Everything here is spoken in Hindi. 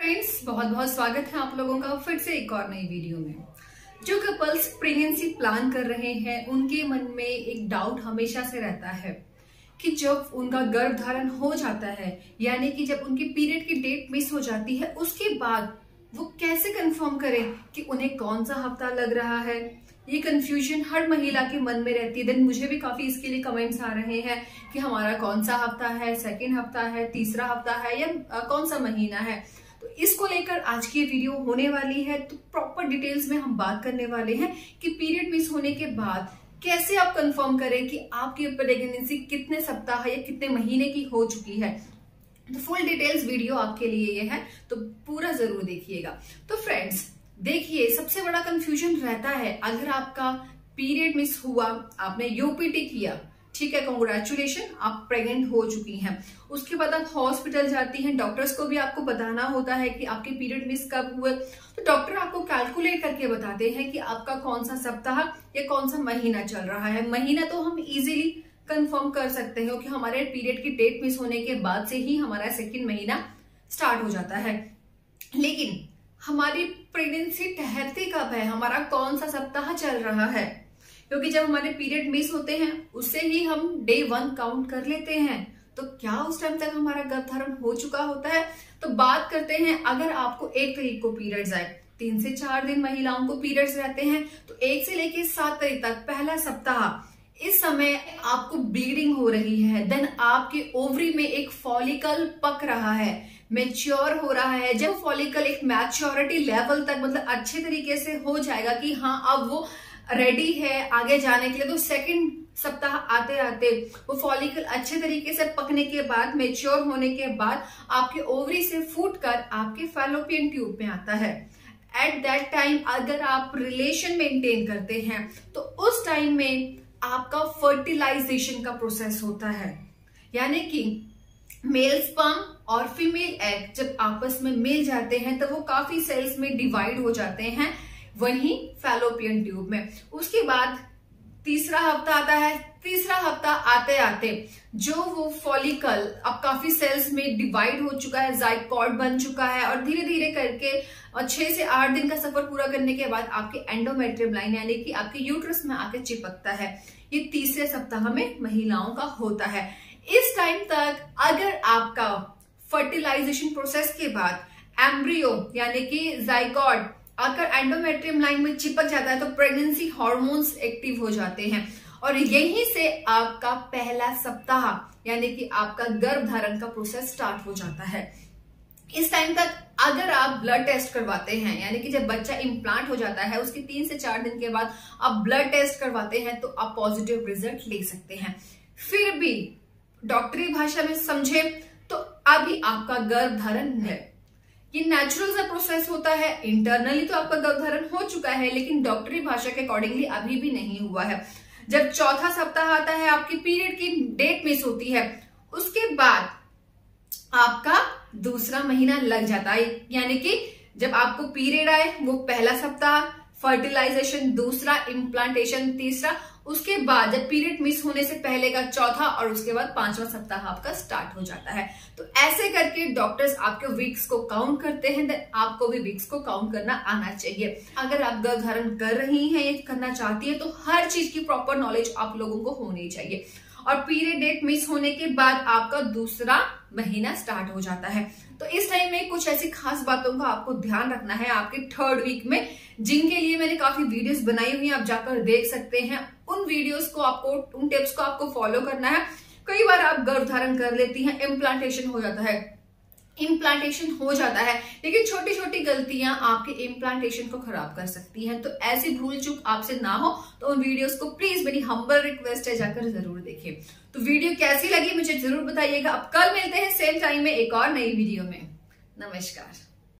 फ्रेंड्स बहुत बहुत स्वागत है आप लोगों का फिर से एक और नई वीडियो में। जो कपल्स प्रेगनेंसी प्लान कर रहे हैं, उनके मन में एक डाउट हमेशा से रहता है कि जब उनका गर्भ धारण हो जाता है, यानी कि जब उनकी पीरियड की डेट मिस हो जाती है, उसके बाद वो कैसे कंफर्म करें कि उन्हें कौन सा हफ़्ता लग रहा है? ये कंफ्यूजन हर महिला के मन में रहती है। देन मुझे भी काफ़ी इसके लिए कमेंट्स आ रहे हैं कि हमारा कौन सा हफ़्ता है सेकेंड हफ़्ता है, तीसरा हफ़्ता है, या कौन सा महीना है? तो इसको लेकर आज की वीडियो होने वाली है तो प्रॉपर डिटेल्स में हम बात करने वाले हैं कि पीरियड मिस होने के बाद कैसे आप कंफर्म करें कि आपकी प्रेगनेंसी कितने सप्ताह या कितने महीने की हो चुकी है। तो फुल डिटेल्स वीडियो आपके लिए ये है तो पूरा ज़रूर देखिएगा। तो फ्रेंड्स देखिए, सबसे बड़ा कंफ्यूजन रहता है, अगर आपका पीरियड मिस हुआ, आपने यूपीटी किया ठीक है कंग्रेचुलेशन आप प्रेग्नेंट हो चुकी हैं। उसके बाद आप हॉस्पिटल जाती हैं डॉक्टर्स को भी आपको बताना होता है कि आपके पीरियड मिस कब हुए तो डॉक्टर आपको कैलकुलेट करके बताते हैं कि आपका कौन सा सप्ताह या कौन सा महीना चल रहा है। महीना तो हम इजीली कंफर्म कर सकते हैं कि हमारे पीरियड की डेट मिस होने के बाद से ही हमारा सेकेंड महीना स्टार्ट हो जाता है। लेकिन हमारी प्रेगनेंसी ठहरती कब है? हमारा कौन सा सप्ताह चल रहा है? क्योंकि जब हमारे पीरियड मिस होते हैं, उससे ही हम डे वन काउंट कर लेते हैं। तो क्या उस टाइम तक हमारा गर्भधारण हो चुका होता है? तो बात करते हैं, अगर आपको एक तारीख को पीरियड्स आए, तीन से चार दिन महिलाओं को पीरियड्स रहते हैं तो एक से लेके सात तारीख तक, पहला सप्ताह, इस समय आपको ब्लीडिंग हो रही है। देन आपके ओवरी में एक फॉलिकल पक रहा है मेच्योर हो रहा है। जब फॉलिकल एक मैच्योरिटी लेवल तक मतलब अच्छे तरीके से हो जाएगा कि हाँ अब वो रेडी है आगे जाने के लिए तो सेकंड सप्ताह आते आते वो फॉलिकल अच्छे तरीके से पकने के बाद मेच्योर होने के बाद, आपके ओवरी से फूट कर आपके फैलोपियन ट्यूब में आता है। एट दैट टाइम अगर आप रिलेशन मेंटेन करते हैं तो उस टाइम में आपका फर्टिलाइजेशन का प्रोसेस होता है। यानी कि मेल स्पर्म और फीमेल एग जब आपस में मिल जाते हैं तो वो काफ़ी सेल्स में डिवाइड हो जाते हैं। वहीं फैलोपियन ट्यूब में। उसके बाद तीसरा हफ़्ता आता है, तीसरा हफ़्ता आते आते जो वो फॉलिकल अब काफ़ी सेल्स में डिवाइड हो चुका है जाइकॉर्ड बन चुका है, और धीरे धीरे करके, और छह से आठ दिन का सफ़र पूरा करने के बाद आपके एंडोमेट्रियम लाइन यानी कि आपके यूट्रस में आके चिपकता है। ये तीसरे सप्ताह में महिलाओं का होता है। इस टाइम तक अगर आपका फर्टिलाइजेशन प्रोसेस के बाद एम्ब्रियो यानी कि जाइकॉर्ड अगर एंडोमेट्रियम लाइन में चिपक जाता है तो प्रेगनेंसी हॉर्मोन्स एक्टिव हो जाते हैं। और यहीं से आपका पहला सप्ताह, यानी कि आपका गर्भ धारण का प्रोसेस स्टार्ट हो जाता है। इस टाइम तक अगर आप ब्लड टेस्ट करवाते हैं, यानी कि जब बच्चा इम्प्लांट हो जाता है, उसके तीन से चार दिन के बाद आप ब्लड टेस्ट करवाते हैं तो आप पॉजिटिव रिज़ल्ट ले सकते हैं। फिर भी डॉक्टरी भाषा में समझे तो अभी आपका गर्भ धारण है। ये नेचुरल सा प्रोसेस होता है। इंटरनली तो आपका गर्भधारण हो चुका है, लेकिन डॉक्टरी भाषा के अकॉर्डिंगली अभी भी नहीं हुआ है। जब चौथा सप्ताह आता है, आपकी पीरियड की डेट मिस होती है, उसके बाद आपका दूसरा महीना लग जाता है। यानी कि जब आपको पीरियड आए, वो पहला सप्ताह फर्टिलाइजेशन दूसरा इम्प्लांटेशन तीसरा, उसके बाद जब पीरियड मिस होने से पहले का चौथा और उसके बाद पांचवा सप्ताह आपका स्टार्ट हो जाता है। तो ऐसे करके डॉक्टर्स आपके वीक्स को काउंट करते हैं देन आपको भी वीक्स को काउंट करना आना चाहिए। अगर आप गर्भ धारण कर रही हैं, या करना चाहती है तो हर चीज़ की प्रॉपर नॉलेज आप लोगों को होनी चाहिए। और पीरियड डेट मिस होने के बाद आपका दूसरा महीना स्टार्ट हो जाता है। तो इस टाइम में कुछ ऐसी खास बातों का आपको ध्यान रखना है। आपके थर्ड वीक में, जिनके लिए मैंने काफ़ी वीडियोस बनाई हुई हैं, आप जाकर देख सकते हैं। उन वीडियोस को आपको, उन टिप्स को आपको फॉलो करना है। कई बार आप गर्भ धारण कर लेती हैं इम्प्लांटेशन हो जाता है। इम्प्लांटेशन हो जाता है। लेकिन छोटी छोटी गलतियाँ आपके इम्प्लांटेशन को खराब कर सकती हैं। तो ऐसी भूल चूक आपसे ना हो तो उन वीडियोस को प्लीज़ मेरी हम्बल रिक्वेस्ट है, जाकर ज़रूर देखें। तो वीडियो कैसी लगी मुझे ज़रूर बताइएगा। अब कल मिलते हैं सेम टाइम में एक और नई वीडियो में। नमस्कार।